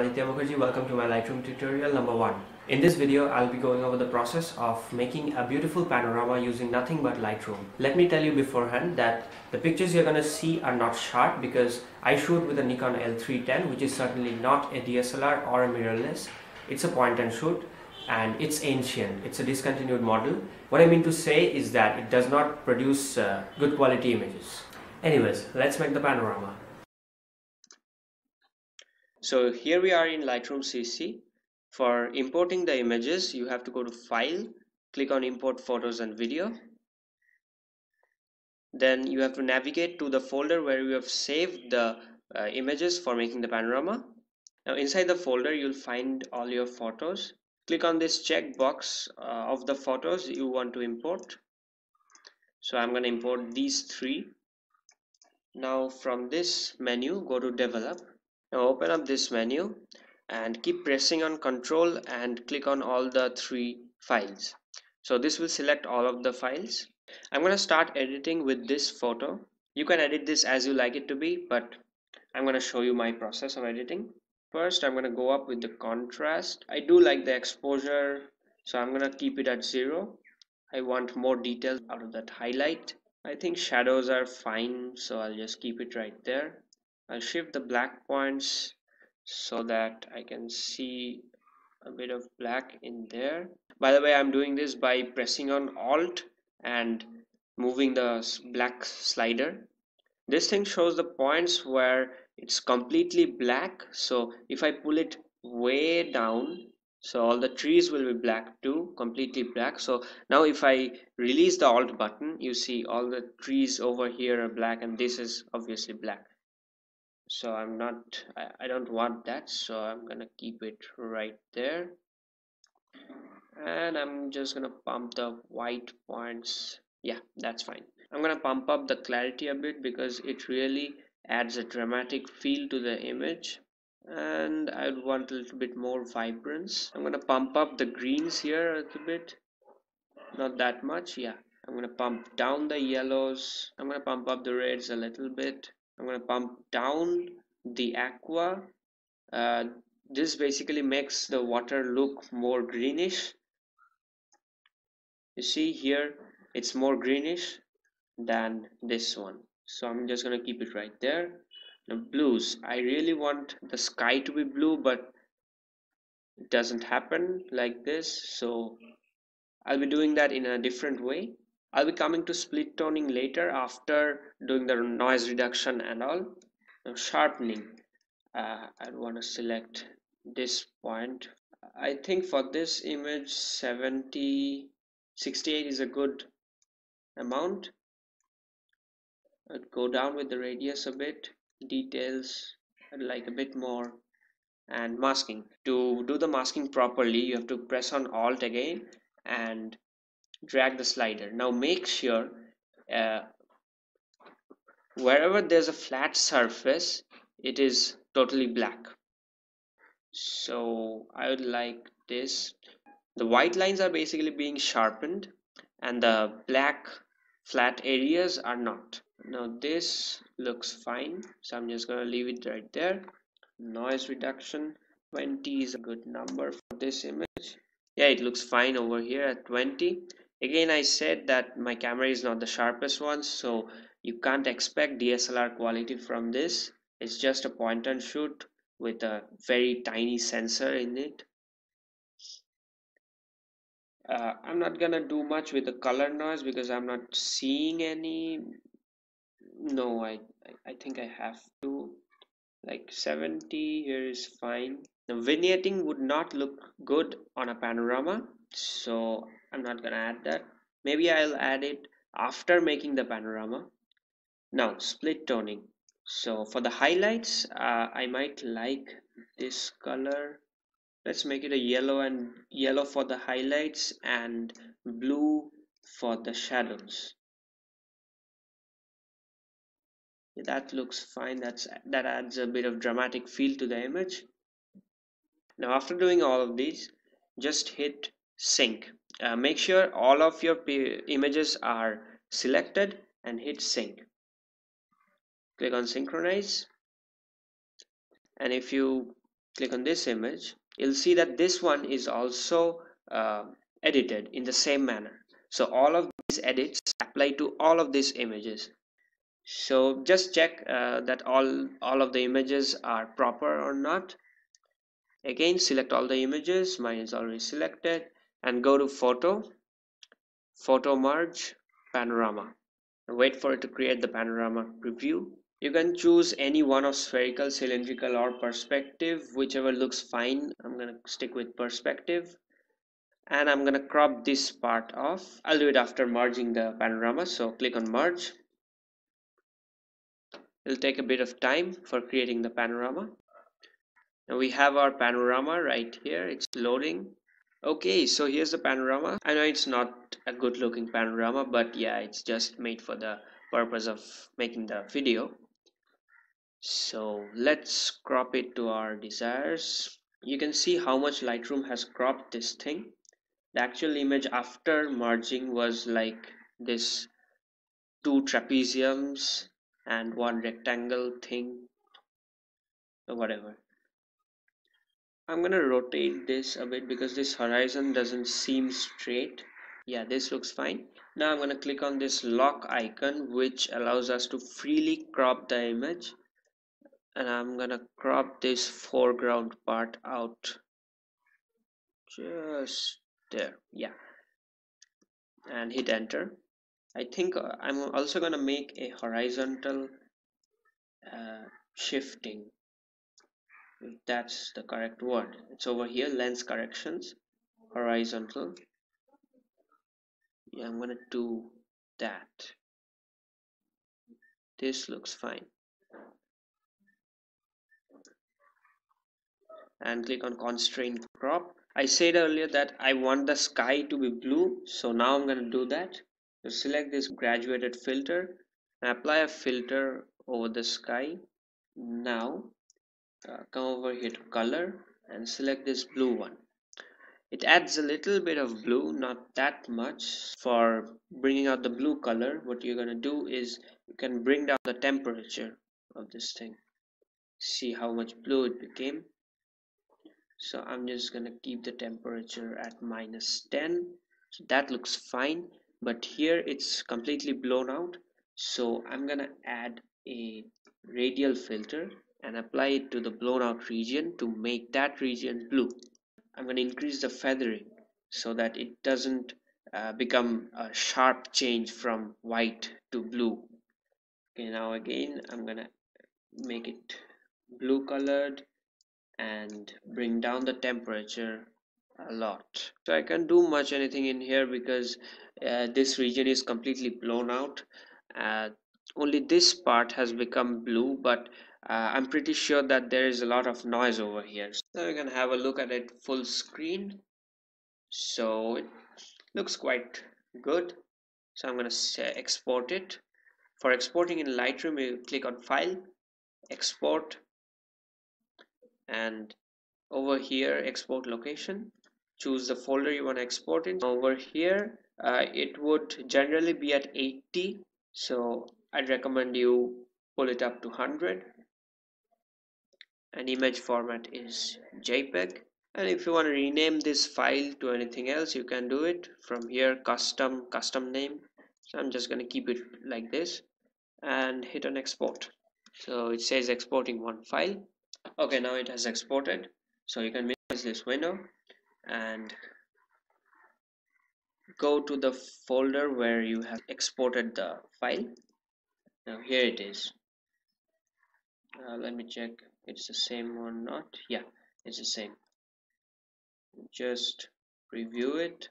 Aditya Mukherjee. Welcome to my Lightroom tutorial number one. In this video, I'll be going over the process of making a beautiful panorama using nothing but Lightroom. Let me tell you beforehand that the pictures you're gonna see are not sharp because I shoot with a Nikon L310 which is certainly not a DSLR or a mirrorless. It's a point and shoot and it's ancient. It's a discontinued model. What I mean to say is that it does not produce uh, good quality images. Anyways, let's make the panorama. So here we are in Lightroom CC. For importing the images, you have to go to File, click on Import Photos and Video. Then you have to navigate to the folder where you have saved the uh, images for making the panorama. Now inside the folder, you'll find all your photos. Click on this checkbox uh, of the photos you want to import. So I'm going to import these three. Now from this menu, go to Develop now open up this menu and keep pressing on control and click on all the three files. So this will select all of the files. I'm going to start editing with this photo. You can edit this as you like it to be but i'm going to show you my process of editing. First i'm going to go up with the contrast. I do like the exposure so i'm going to keep it at zero. I want more details out of that highlight. I think shadows are fine so i'll just keep it right there I'll shift the black points so that I can see a bit of black in there. By the way I'm doing this by pressing on alt and moving the black slider. This thing shows the points where it's completely black. So if I pull it way down so all the trees will be black too completely black. So now if I release the alt button you see all the trees over here are black and this is obviously black so I'm not I, I don't want that so I'm gonna keep it right there. And I'm just gonna pump the white points. Yeah that's fine. I'm gonna pump up the clarity a bit because it really adds a dramatic feel to the image. And I would want a little bit more vibrance. I'm gonna pump up the greens here a little bit. Not that much yeah. I'm gonna pump down the yellows. I'm gonna pump up the reds a little bit I'm going to pump down the aqua. Uh, this basically makes the water look more greenish. You see here it's more greenish than this one. So I'm just gonna keep it right there. Now blues I really want the sky to be blue but it doesn't happen like this. So I'll be doing that in a different way I'll be coming to split toning later after doing the noise reduction and all. Now sharpening, uh, I want to select this point. I think for this image 70, 68 is a good amount. I'd go down with the radius a bit, details I'd like a bit more and masking. To do the masking properly you have to press on alt again and drag the slider. Now make sure uh, wherever there's a flat surface it is totally black. So I would like this. The white lines are basically being sharpened and the black flat areas are not. Now this looks fine. So I'm just gonna leave it right there. Noise reduction 20 is a good number for this image. Yeah it looks fine over here at 20 again I said that my camera is not the sharpest one so you can't expect DSLR quality from this. It's just a point and shoot with a very tiny sensor in it. Uh, I'm not gonna do much with the color noise because I'm not seeing any. No I I think I have to. Like 70 here is fine. The vignetting would not look good on a panorama so I'm not gonna add that. Maybe I'll add it after making the panorama. Now split toning. So for the highlights uh, I might like this color. Let's make it a yellow and yellow for the highlights and blue for the shadows. That looks fine. That's that adds a bit of dramatic feel to the image. Now after doing all of these just hit sync. Uh, make sure all of your images are selected and hit sync. Click on synchronize. And if you click on this image you'll see that this one is also uh, edited in the same manner. So all of these edits apply to all of these images. So just check uh, that all all of the images are proper or not. Again select all the images. Mine is already selected and go to photo photo merge panorama. And wait for it to create the panorama preview. You can choose any one of spherical cylindrical or perspective whichever looks fine. I'm gonna stick with perspective. And i'm gonna crop this part off. I'll do it after merging the panorama so click on merge. It'll take a bit of time for creating the panorama. Now we have our panorama right here. It's loading okay so here's the panorama. I know it's not a good looking panorama but yeah it's just made for the purpose of making the video. So let's crop it to our desires. You can see how much lightroom has cropped this thing. The actual image after merging was like this two trapeziums and one rectangle thing or whatever I'm gonna rotate this a bit because this horizon doesn't seem straight. Yeah this looks fine. Now I'm gonna click on this lock icon which allows us to freely crop the image. And I'm gonna crop this foreground part out just there. Yeah. And hit enter. I think uh, I'm also gonna make a horizontal uh, shifting. if that's the correct word. It's over here lens corrections horizontal. Yeah I'm gonna do that. This looks fine. And click on constraint crop. I said earlier that I want the sky to be blue so now I'm gonna do that. So select this graduated filter and apply a filter over the sky. Now Uh, come over here to color and select this blue one. It adds a little bit of blue not that much for bringing out the blue color. What you're gonna do is you can bring down the temperature of this thing. See how much blue it became? So I'm just gonna keep the temperature at minus 10 so that looks fine but here it's completely blown out. So I'm gonna add a radial filter and apply it to the blown out region to make that region blue. I'm going to increase the feathering so that it doesn't uh, become a sharp change from white to blue. Okay, now again, I'm going to make it blue colored and bring down the temperature a lot. So I can't do much anything in here because uh, this region is completely blown out. Uh, only this part has become blue, but uh, I'm pretty sure that there is a lot of noise over here. So we can have a look at it full screen. So it looks quite good. So I'm gonna say export it. For exporting in Lightroom you click on file export and over here export location. Choose the folder you want to export in. Over here uh, it would generally be at 80 so I'd recommend you pull it up to 100 and image format is JPEG. And if you want to rename this file to anything else you can do it from here custom custom name. So I'm just going to keep it like this and hit on export. So it says exporting one file. Okay now it has exported. So you can minimize this window and go to the folder where you have exported the file now here it is. Uh, let me check it's the same or not. Yeah it's the same. Just review it.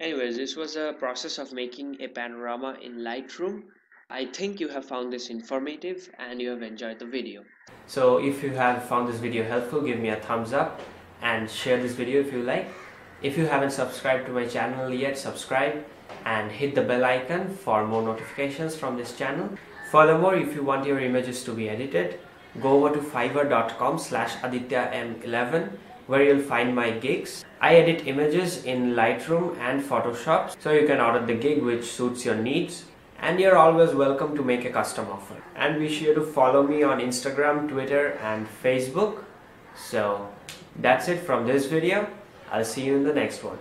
Anyways this was a process of making a panorama in Lightroom. I think you have found this informative and you have enjoyed the video. So if you have found this video helpful give me a thumbs up and share this video if you like. If you haven't subscribed to my channel yet subscribe and hit the bell icon for more notifications from this channel Furthermore, if you want your images to be edited, go over to fiverr.com slash adityam11 where you'll find my gigs. I edit images in Lightroom and Photoshop so you can order the gig which suits your needs and you're always welcome to make a custom offer and be sure to follow me on Instagram, Twitter and Facebook. So that's it from this video. I'll see you in the next one.